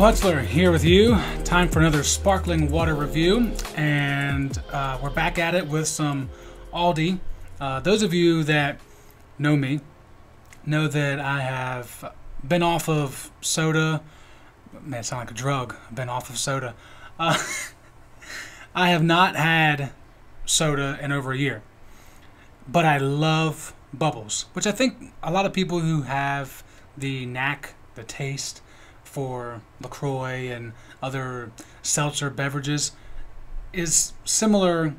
Hutzler here with you. Time for another sparkling water review, and uh, we're back at it with some Aldi. Uh, those of you that know me know that I have been off of soda. Man, it sounds like a drug. I've been off of soda. Uh, I have not had soda in over a year, but I love bubbles, which I think a lot of people who have the knack, the taste for LaCroix and other seltzer beverages is similar.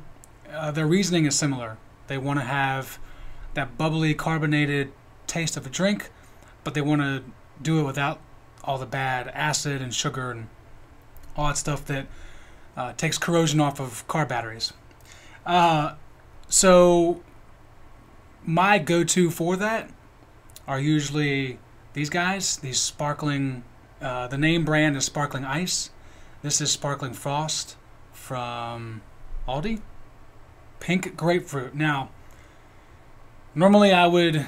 Uh, their reasoning is similar. They want to have that bubbly, carbonated taste of a drink, but they want to do it without all the bad acid and sugar and all that stuff that uh, takes corrosion off of car batteries. Uh, so, my go to for that are usually these guys, these sparkling uh, the name brand is Sparkling Ice. This is Sparkling Frost from Aldi. Pink grapefruit. Now, normally I would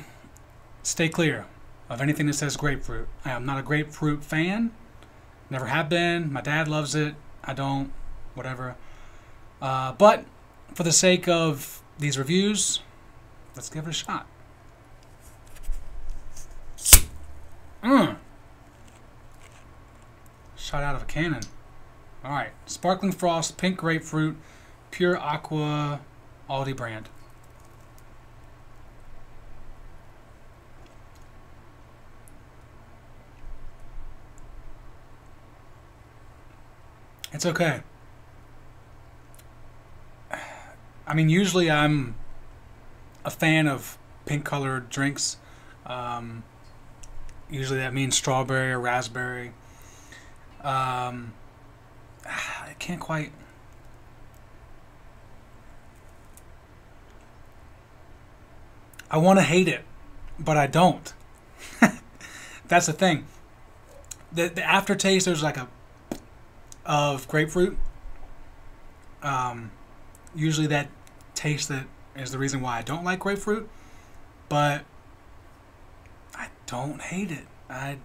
stay clear of anything that says grapefruit. I am not a grapefruit fan. Never have been. My dad loves it. I don't. Whatever. Uh, but for the sake of these reviews, let's give it a shot. Mmm. Shot out of a cannon. Alright. Sparkling Frost, Pink Grapefruit, Pure Aqua, Aldi brand. It's okay. I mean, usually I'm a fan of pink colored drinks. Um, usually that means strawberry or raspberry. Um, I can't quite. I want to hate it, but I don't. That's the thing. The the aftertaste there's like a of grapefruit. Um, usually that taste that is the reason why I don't like grapefruit, but I don't hate it. I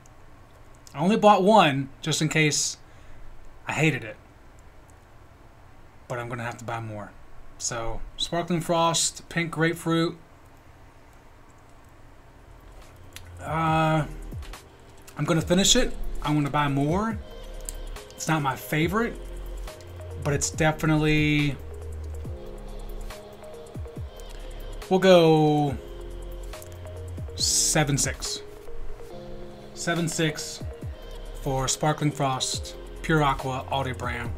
I only bought one just in case I hated it. But I'm going to have to buy more. So, Sparkling Frost, Pink Grapefruit. Uh, I'm going to finish it. I'm to buy more. It's not my favorite, but it's definitely. We'll go 7 6. 7 6 for Sparkling Frost, Pure Aqua, Aldi brand.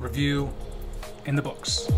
Review in the books.